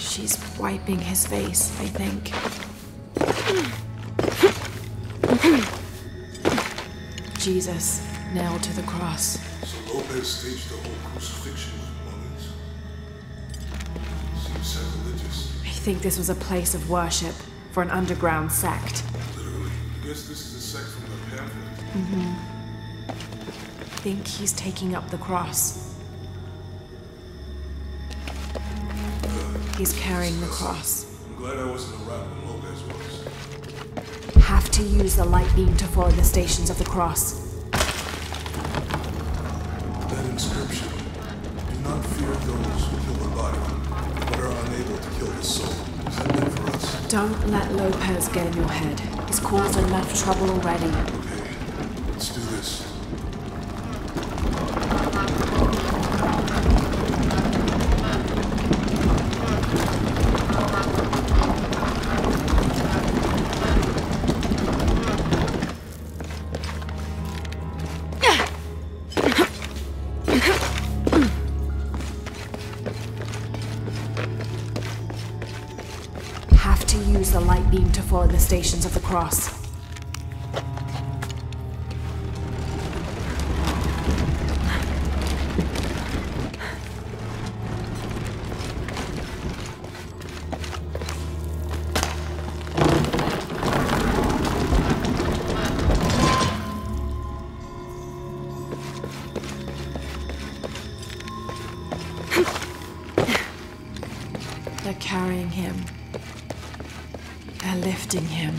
She's wiping his face, I think. Jesus, nailed to the cross. So Lopez staged the whole crucifixion with mummies. Seems sacrilegious. I think this was a place of worship for an underground sect. Literally. I guess this is a sect from the pamphlet. I think he's taking up the cross. He's carrying the cross. I'm glad I wasn't around when Lopez was. Have to use the light beam to follow the stations of the cross. That inscription. Do not fear those who kill the body, but are unable to kill the soul. Is that meant for us? Don't let Lopez get in your head. He's caused enough trouble already. Okay. Let's do this. The stations of the cross. They're carrying him. They're lifting him.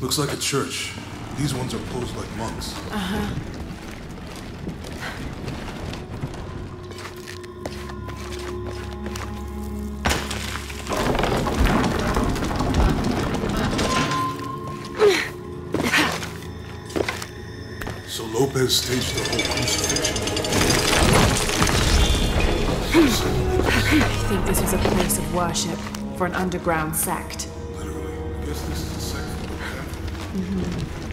Looks like a church. These ones are posed like monks. So Lopez staged the whole crucifixion. I think this was a place of worship for an underground sect. Literally. I guess this is a sect the pamphlet. Mm-hmm. This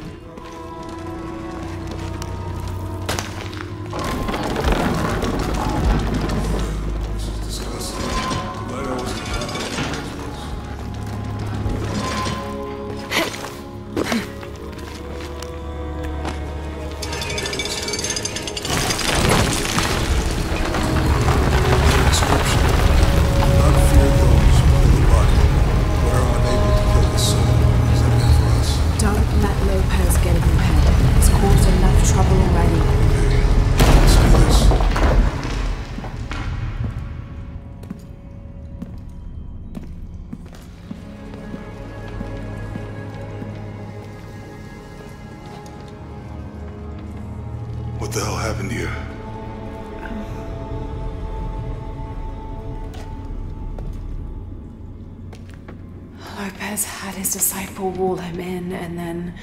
Lopez had his disciple wall him in, and then.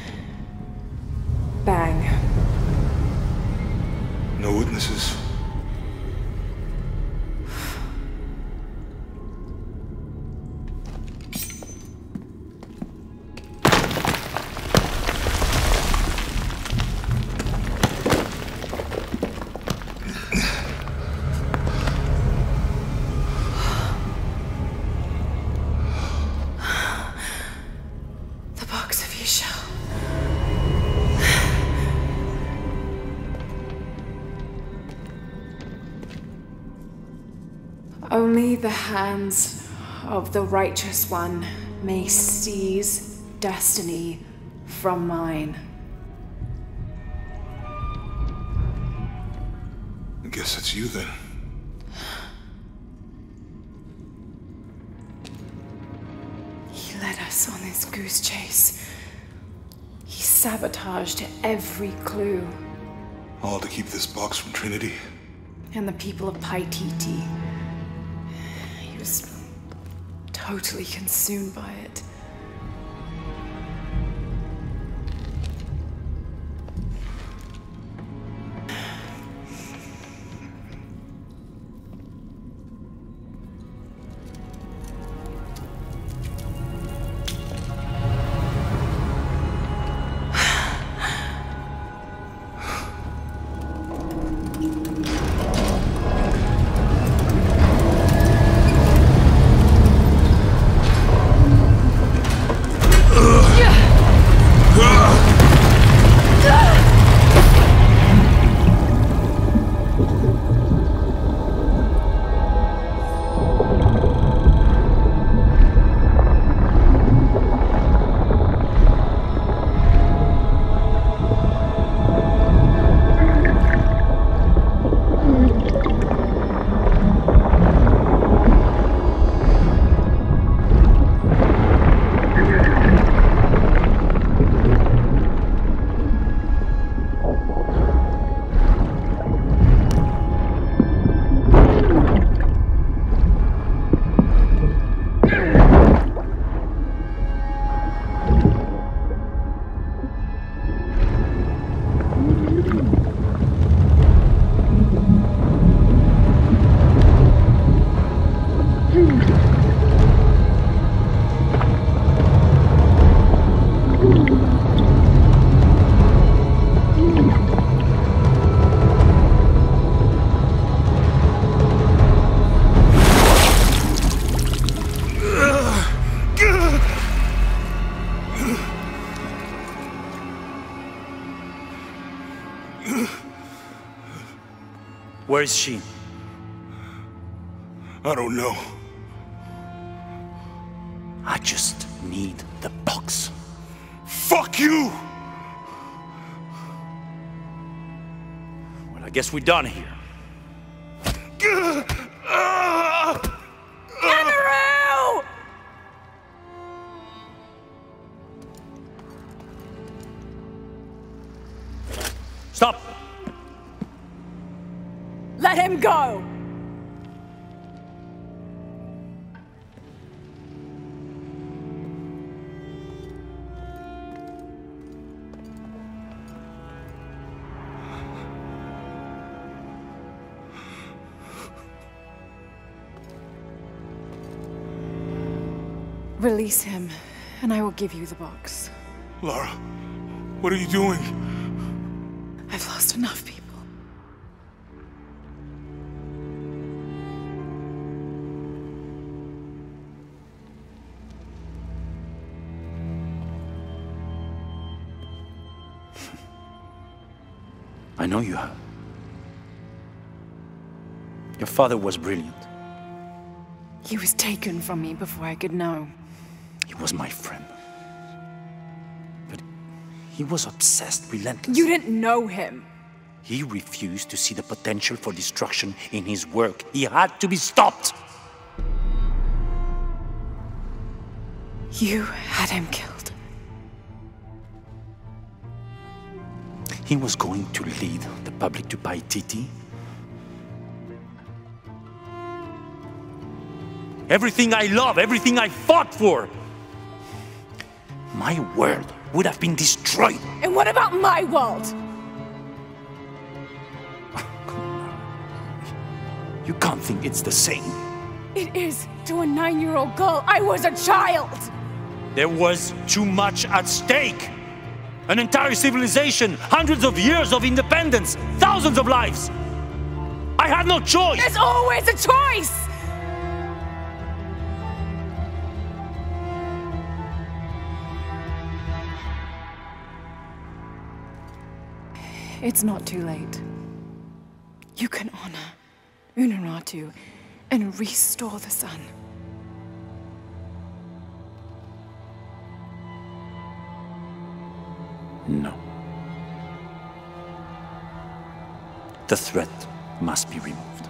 Bang. No witnesses. Hands of the righteous one may seize destiny from mine. I guess it's you then. He led us on this goose chase. He sabotaged every clue. All to keep this box from Trinity. And the people of Paititi. Was totally consumed by it. Where is she? I don't know. I just need the box. Fuck you! Well, I guess we're done here. Stop! Let him go! Release him, and I will give you the box. Lara, what are you doing? Lost enough people. I know you have. Your father was brilliant. He was taken from me before I could know. He was my friend. But he was obsessed, relentless. You didn't know him. He refused to see the potential for destruction in his work. He had to be stopped. You had him killed. He was going to lead the public to Paititi. Everything I love, everything I fought for. My world would have been destroyed. And what about my world? You can't think it's the same. It is to a nine year old girl. I was a child! There was too much at stake. An entire civilization, hundreds of years of independence, thousands of lives. I had no choice. There's always a choice! It's not too late. You can honor Unuratu and restore the sun. No. The threat must be removed.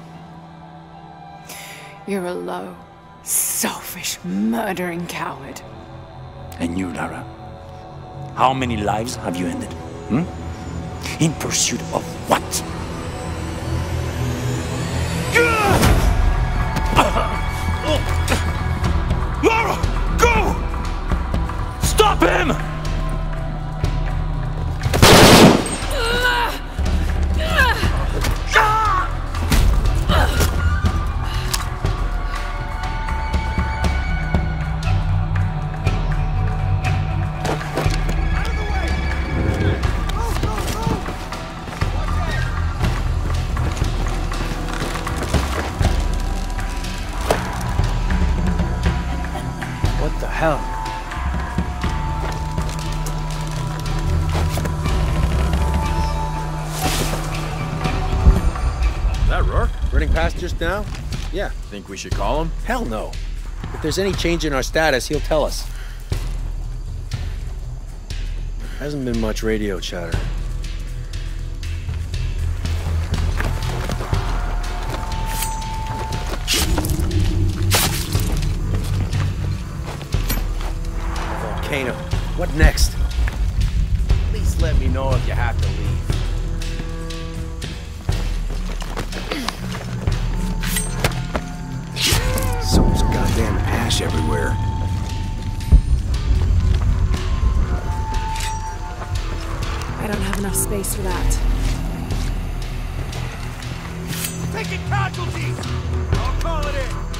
You're a low, selfish, murdering coward. And you, Lara? How many lives have you ended? Hmm? In pursuit of What the hell? That Rourke? Running past just now? Yeah. Think we should call him? Hell no. If there's any change in our status, he'll tell us. Hasn't been much radio chatter. Volcano. What next? Please let me know if you have to leave. So much goddamn ash everywhere. I don't have enough space for that. Taking casualties! I'll call it in.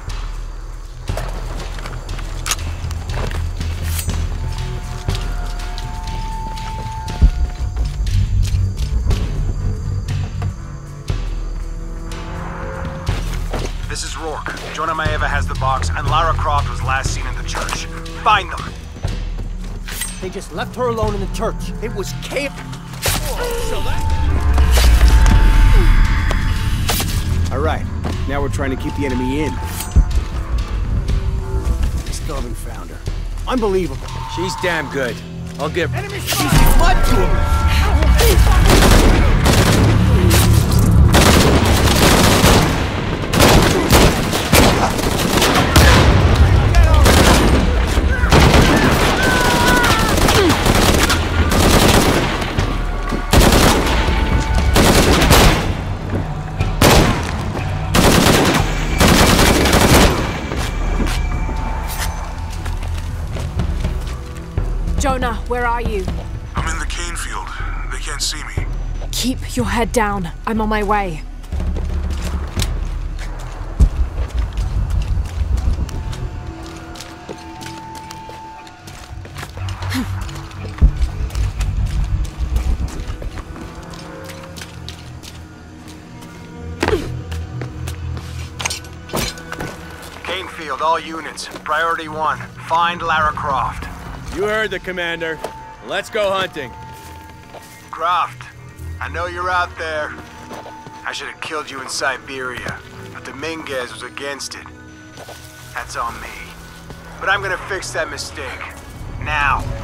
Rourke. Jonah Maiava has the box, and Lara Croft was last seen in the church. Find them! They just left her alone in the church. It was chaos. All right, now we're trying to keep the enemy in. I still haven't found her. Unbelievable. She's damn good. I'll give. Enemy! She's blood to him. Jonah, where are you? I'm in the cane field. They can't see me. Keep your head down. I'm on my way. Canefield, all units. Priority one. Find Lara Croft. You heard the commander. Let's go hunting. Croft, I know you're out there. I should have killed you in Siberia, but Dominguez was against it. That's on me. But I'm gonna fix that mistake. Now.